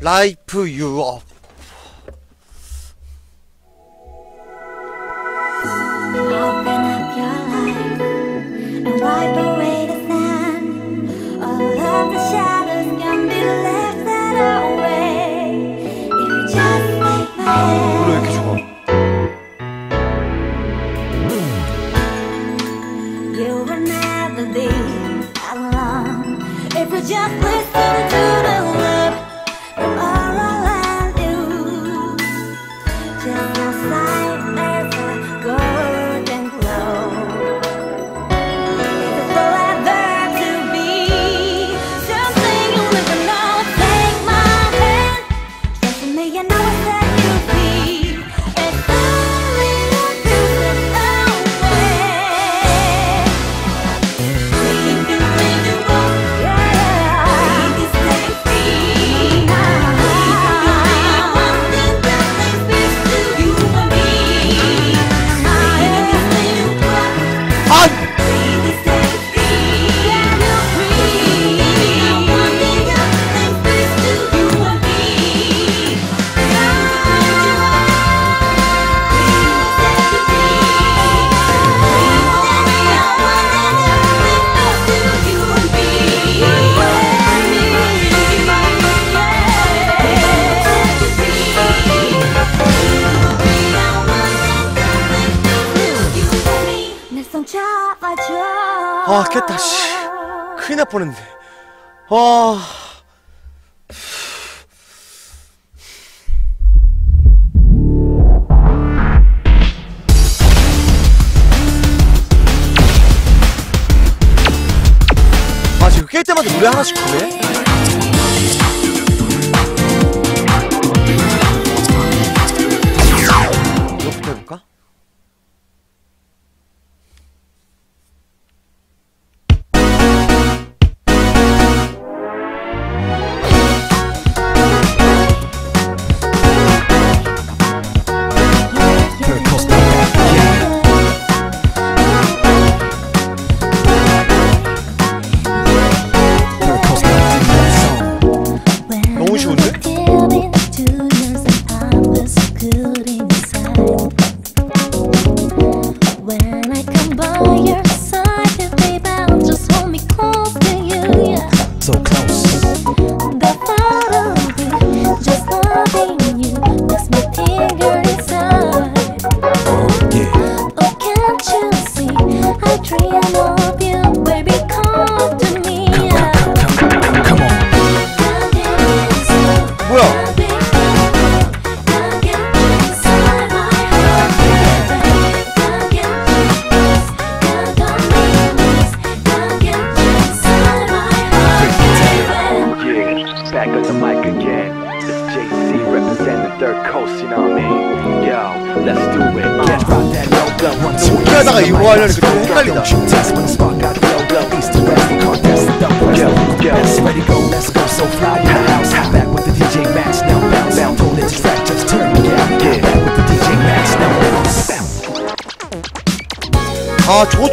ライプユーアップ 아 깼다 씨. 큰일 날 뻔했네. 아. 아, 지금 깰 때마다 노래 하나씩 부르네?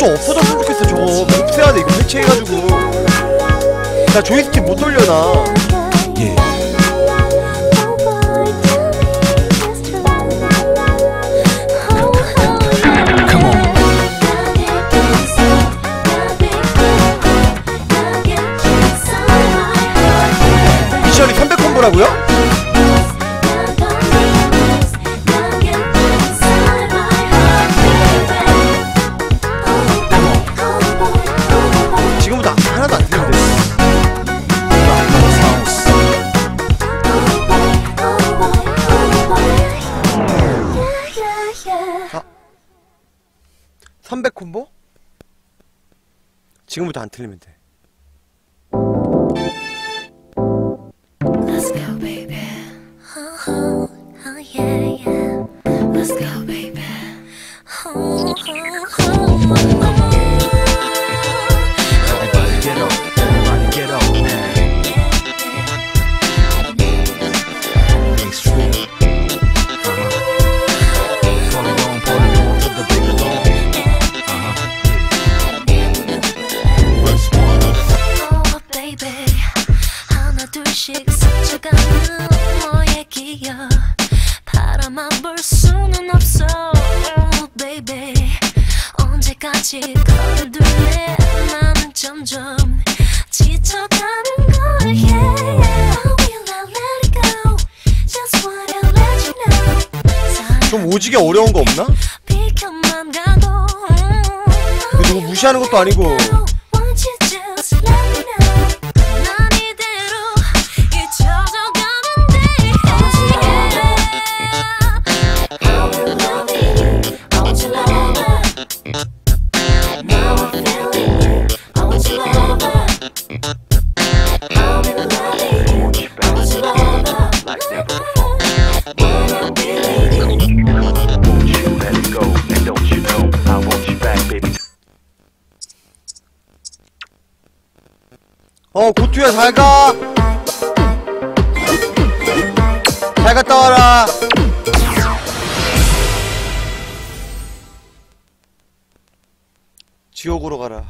좀 없어졌으면 좋겠어. 저거 복세야 돼. 이거 해체해가지고. 나 조이스틱 못 돌려 나. 예. 미션이 300콤보라고요? 지금부터 안 틀리면 돼. 어려운 거 없나? 비켜만 가도 그 누구 무시하는 것도 아니고 어 고투야 잘가. 잘 갔다 와라. 지옥으로 가라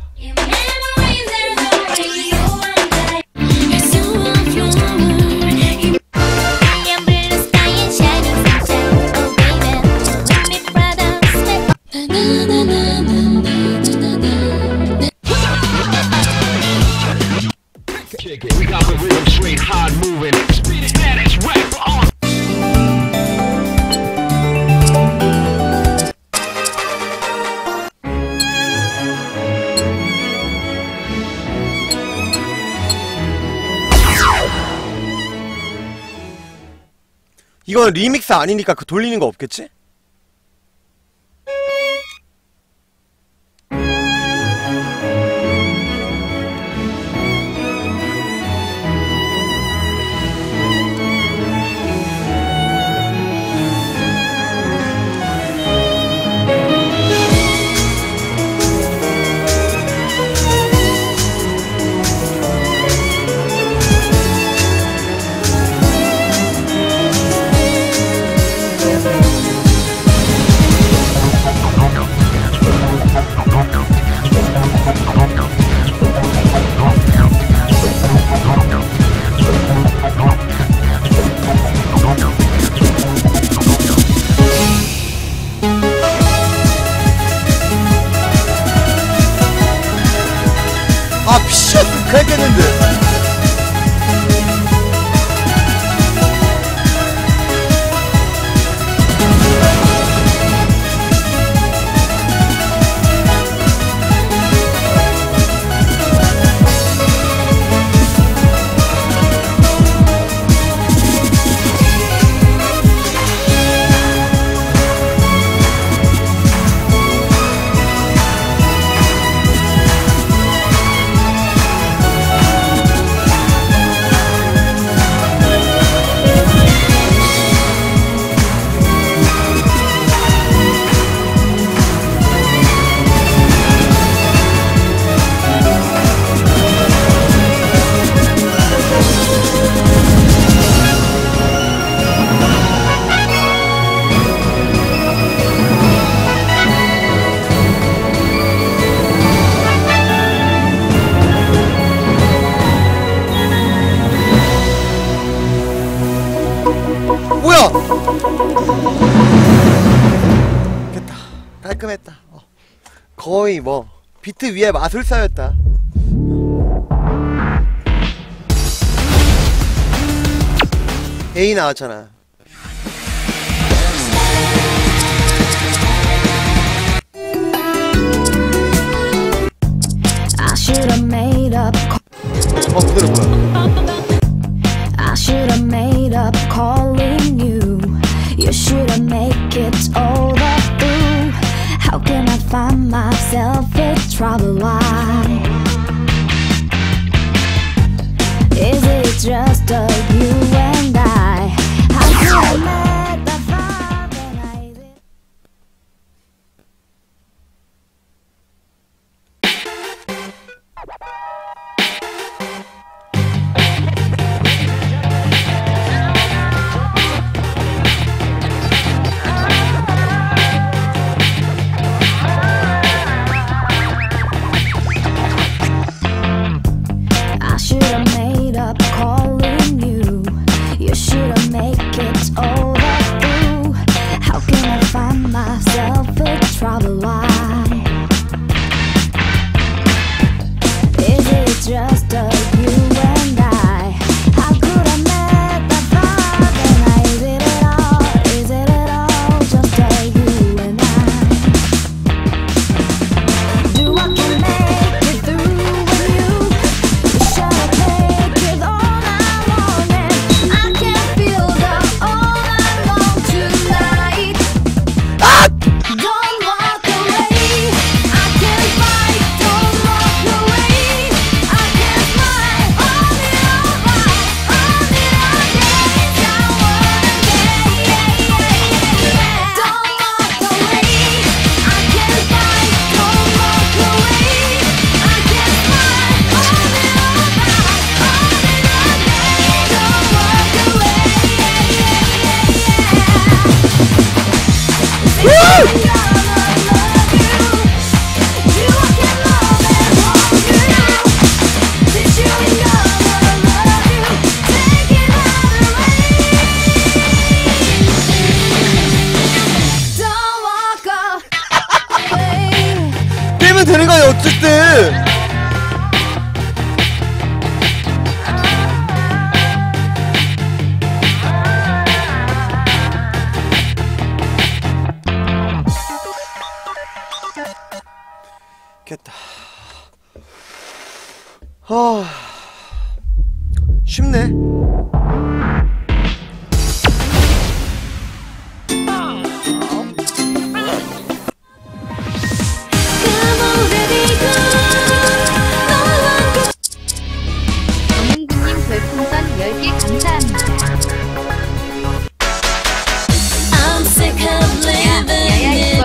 이건 리믹스 아니니까 그 돌리는 거 없겠지? 비트 위에 마술사였다 A 나왔잖아 I should have made up 어 그대로 뭐야 I should have made up calling you. You should have make it all the through. How can I find myself in trouble? Why? Is it just you and I? How can I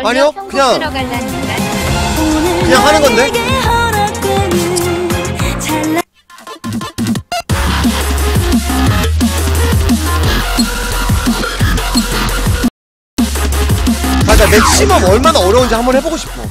아니요 그냥 그냥 하는 건데? 맞아 그러니까 맥시멈 얼마나 어려운지 한번 해보고 싶어.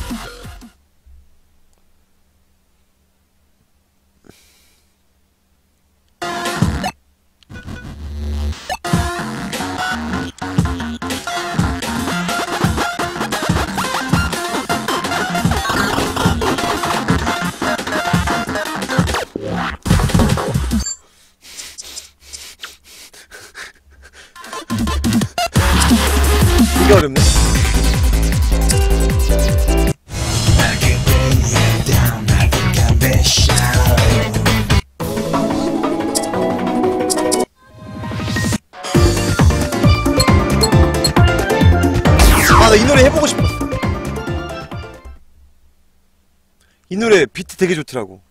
되게 좋더라고.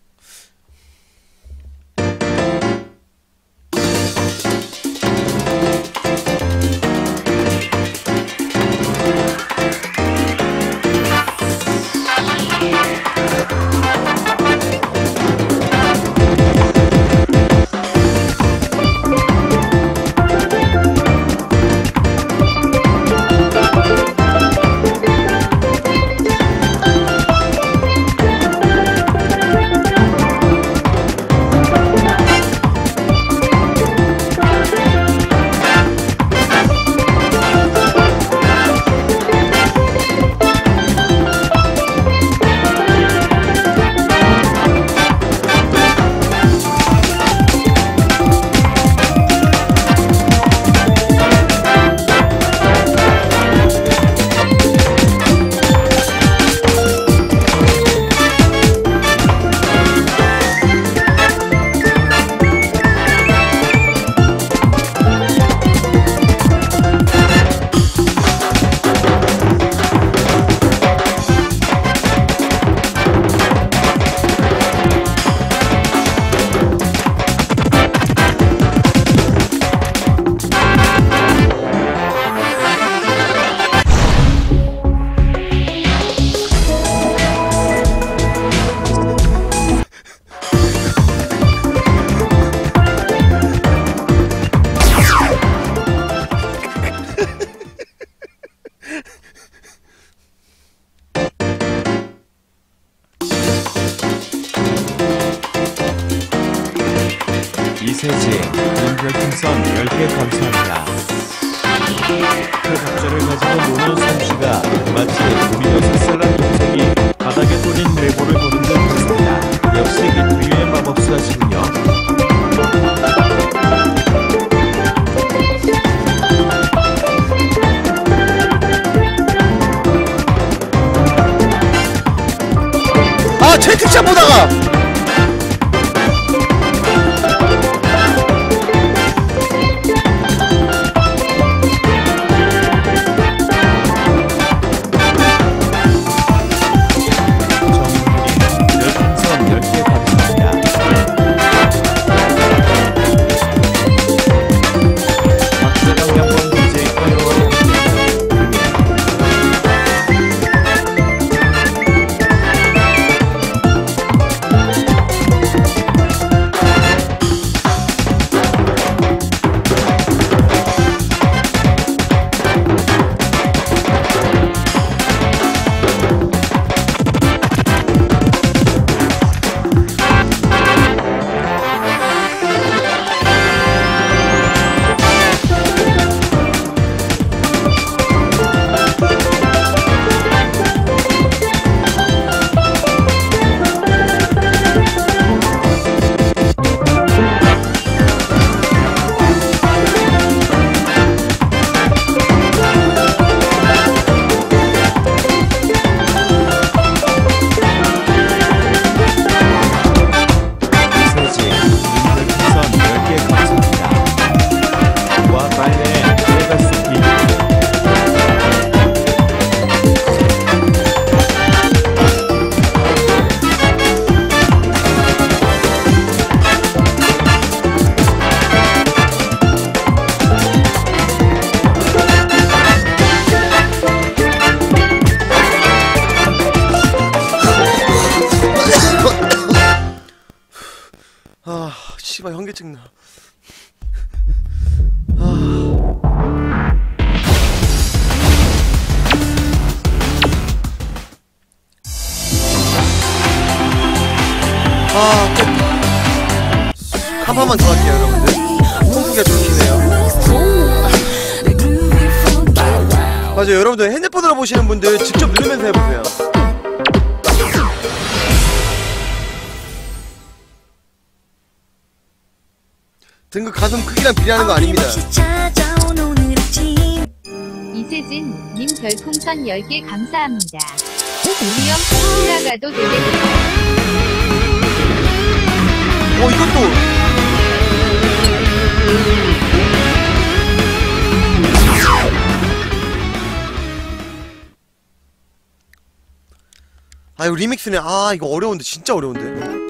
별풍선 10개 감사 통풍기가 좋기네요. 맞아요, 여러분들 핸드폰으로 보시는 분들 직접 누르면서 해보세요. 등급 가슴 크기랑 비례하는 거 아닙니다. 찾아온 오늘 아침 이세진 님 별풍선 10개 감사합니다. 푹 나가도 되겠다. 어, 이것도. 아, 이거 리믹스네. 아, 이거 어려운데. 진짜 어려운데.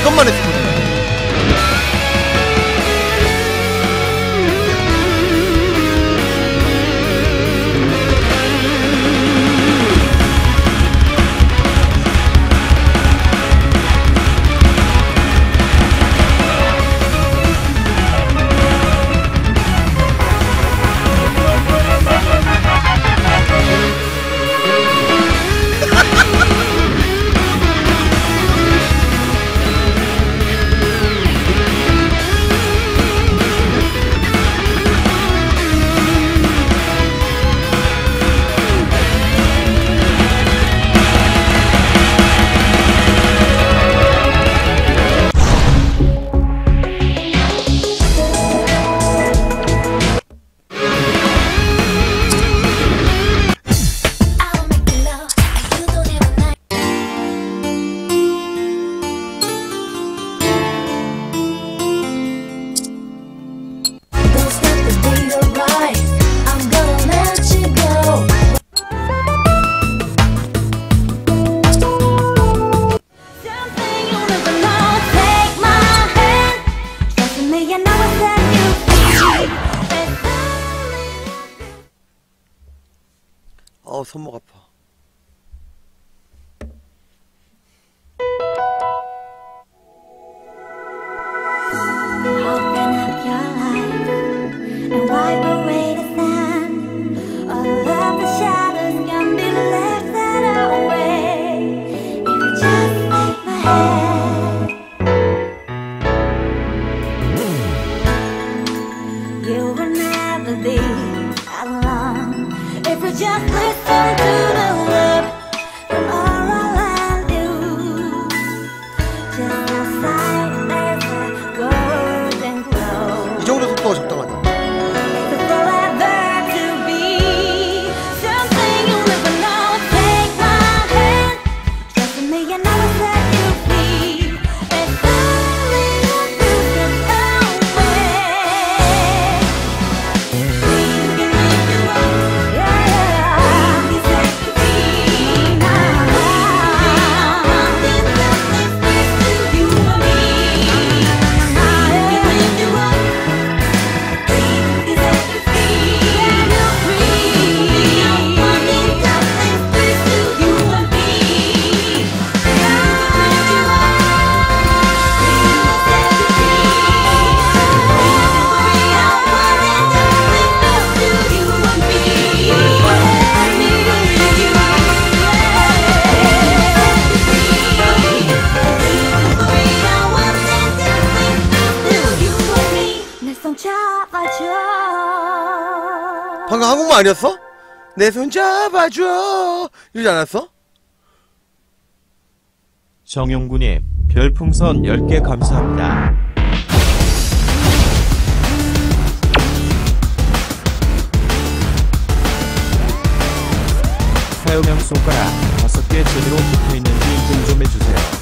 이것만 했었 잡아줘 방금 한국말 아니었어? 내 손 잡아줘. 이러지 않았어? 정용군님 별풍선 10개 감사합니다. 사용형 손가락 5개 제대로 붙어있는지 인증 좀 해주세요.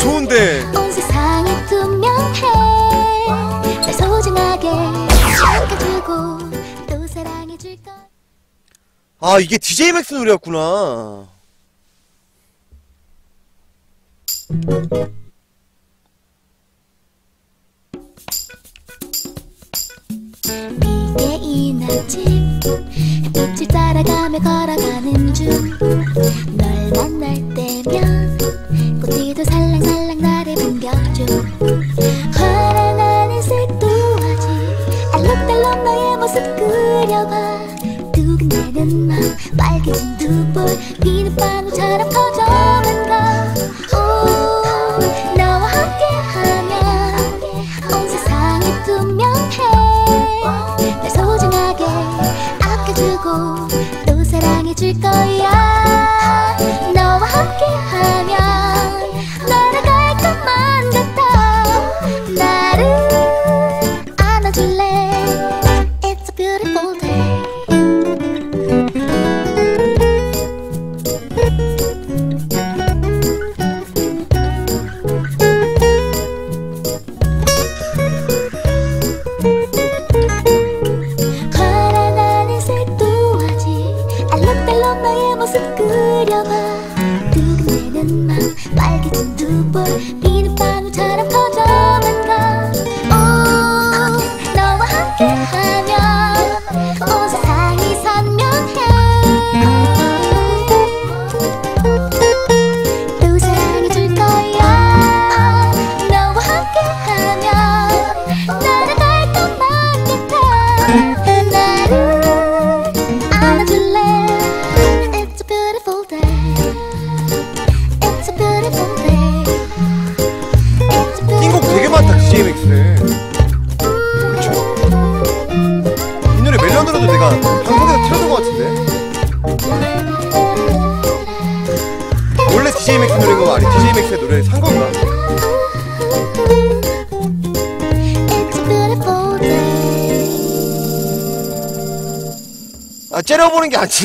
좋은데. 사랑해줄 거야 아 이게 DJMAX 노래였구나. 이게 이 낮집 햇빛을 따라가며 걸어가는 중널 만날 때면 줘. 화랑하는 색도화지 알록달록 너의 모습 그려봐. 두근대는 맘 빨개진 두볼 비는 방울처럼 커져만 가오 너와 함께하면 온 세상이 투명해. 날 소중하게 아껴주고 또 사랑해줄 거야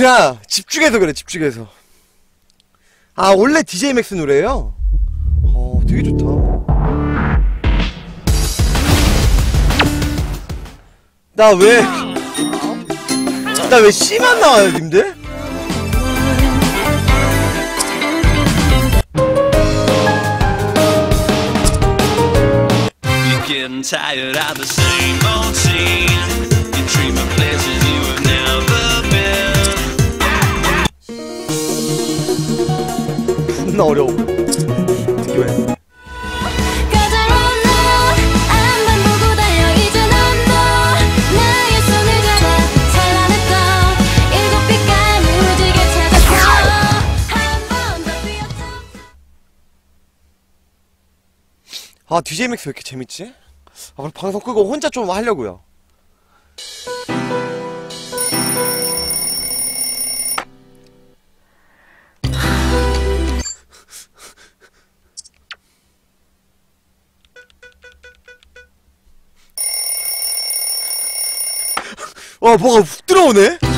아니라 집중해서 그래 집중해서 아 원래 DJ 맥스 노래예요? 어 되게 좋다 나 왜 나 왜 C만 나와요 님들? You're getting tired of the same old scene. You dream of places 존나 어려워. 한번더 뛰었던 아 DJ 맥스 왜 이렇게 재밌지? 아 방송 끄고 혼자 좀 하려고요 와 뭐가 훅 들어오네?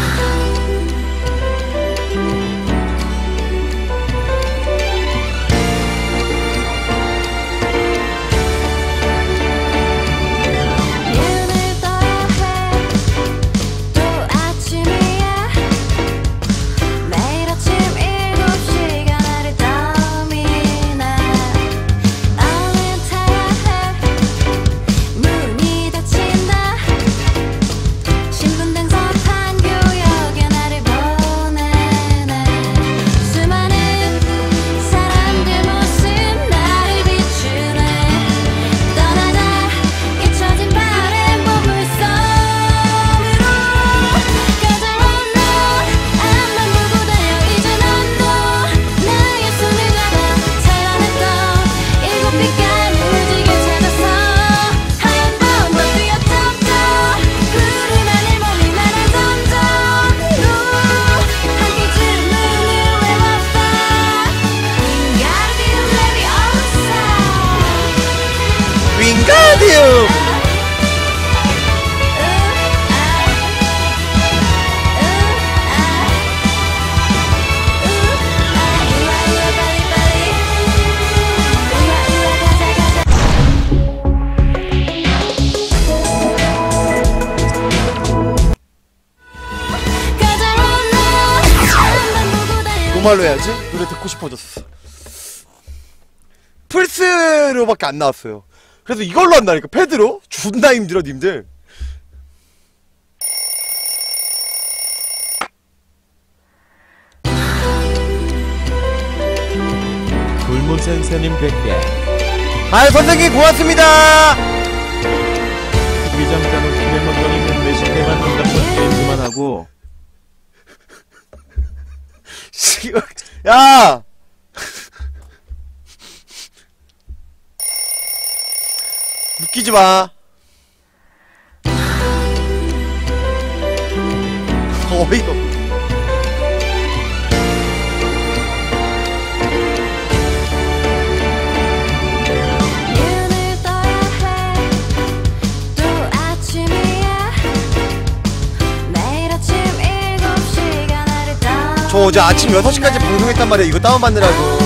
정말로 해야지? 노래 듣고 싶어졌어. 플스로밖에 안 나왔어요. 그래서 이걸로 한다니까 패드로? 존나 힘들어 님들. 굴무센세님 100개 아 선생님 고맙습니다! 위장 까놓기에 먼저 있는 내신 대만 한다면 게임만 하고 씨, 야! 웃기지 마. 어이가 없- 저 어제 아침 6시까지 방송했단 말이야 이거 다운받느라고.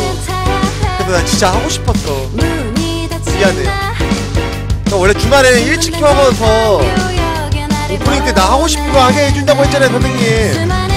그래서 나 진짜 하고 싶었어. 미안해. 나 원래 주말에는 일찍 켜서 오프닝 때 나 하고 싶은 거 하게 해준다고 했잖아요 선생님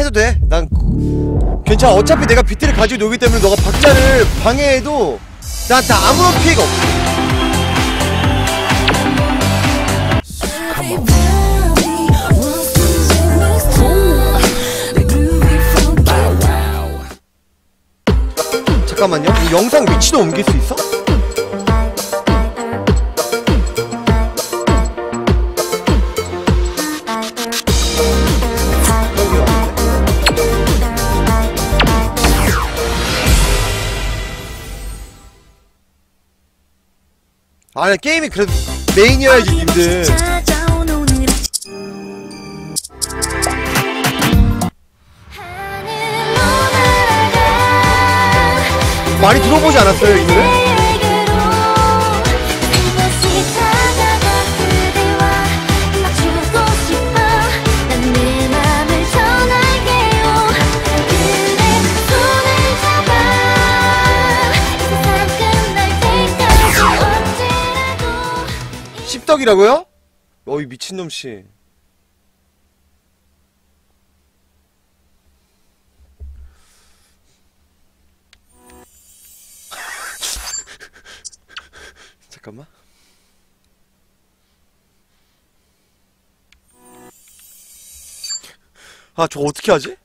해도 돼 난 괜찮아. 어차피 내가 비트를 가지고 놀기 때문에 너가 박자를 방해해도 나한테 아무런 피해가 없어. 잠깐만요. 이 영상 위치도 옮길 수 있어? 아니 게임이 그래도 메인이어야지 님들 많이 들어보지 않았어요 이 노래? 씹덕이라고요? 어이 미친놈씨 잠깐만 아 저 어떻게 하지?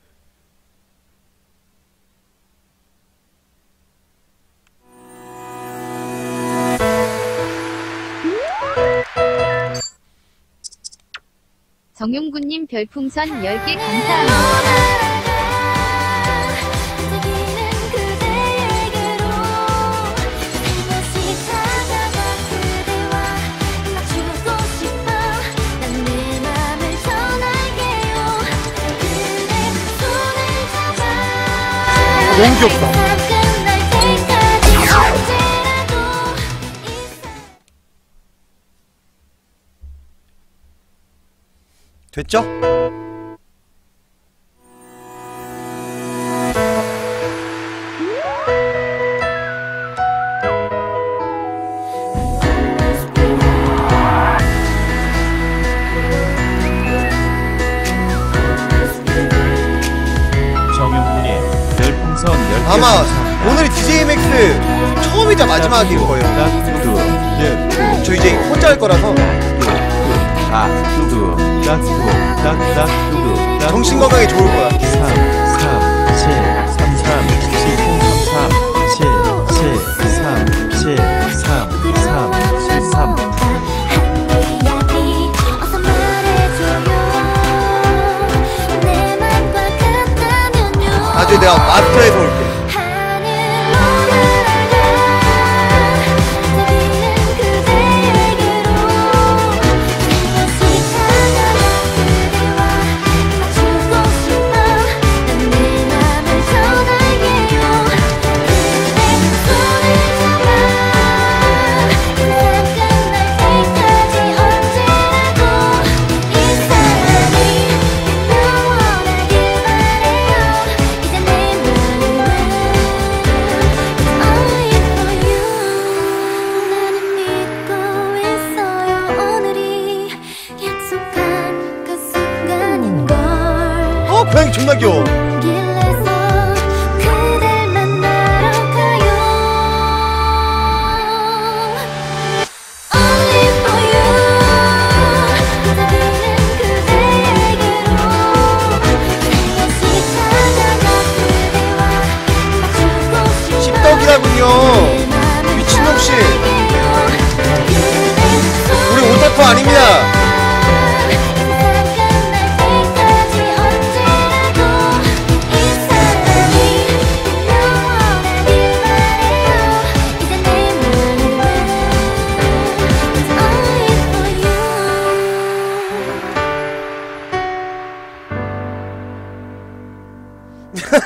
정용구님 별풍선 10개 감사합니다. 움직이는 그 됐죠?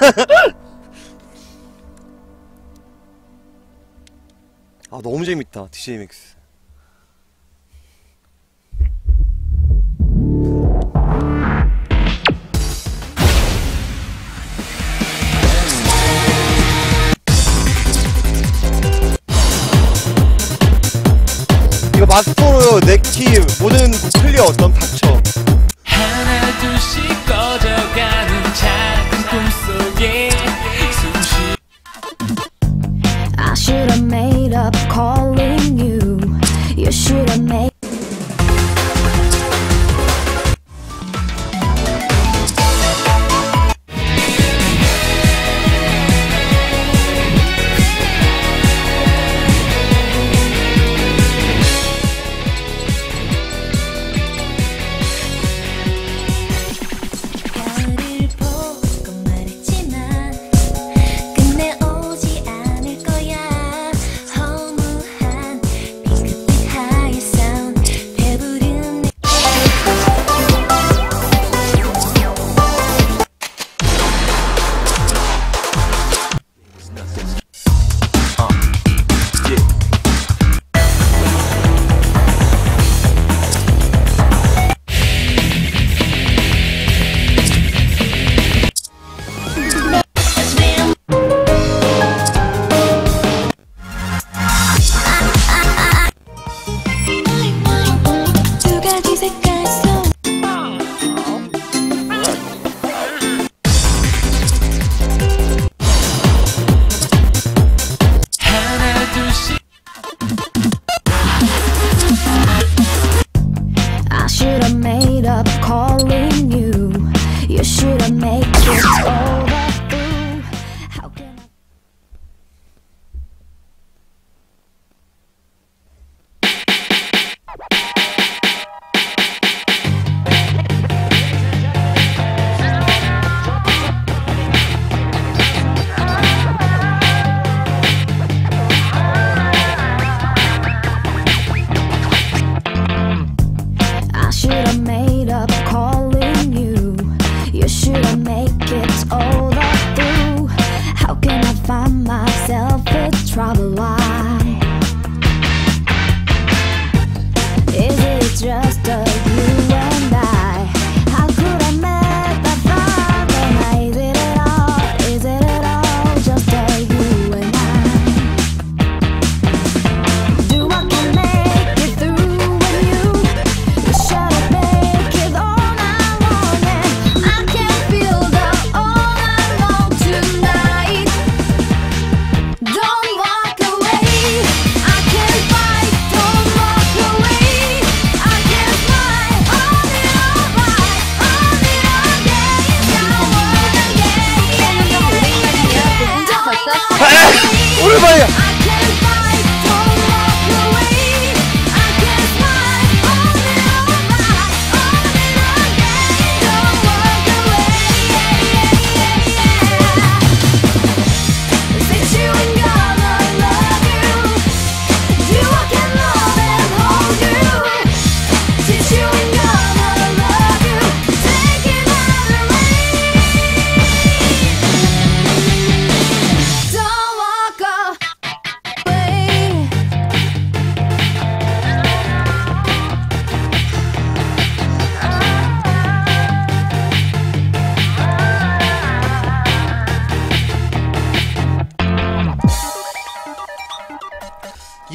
아 너무 재밌다 DJMX 이거 마스터로 내키 모든 곡 클리어 어떤 닥쳐? 하나 둘씩 꺼져가는 차례 should have made up calling you. You should have made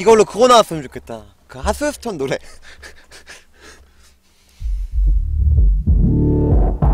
이걸로 그거 나왔으면 좋겠다. 그 하스스톤 노래.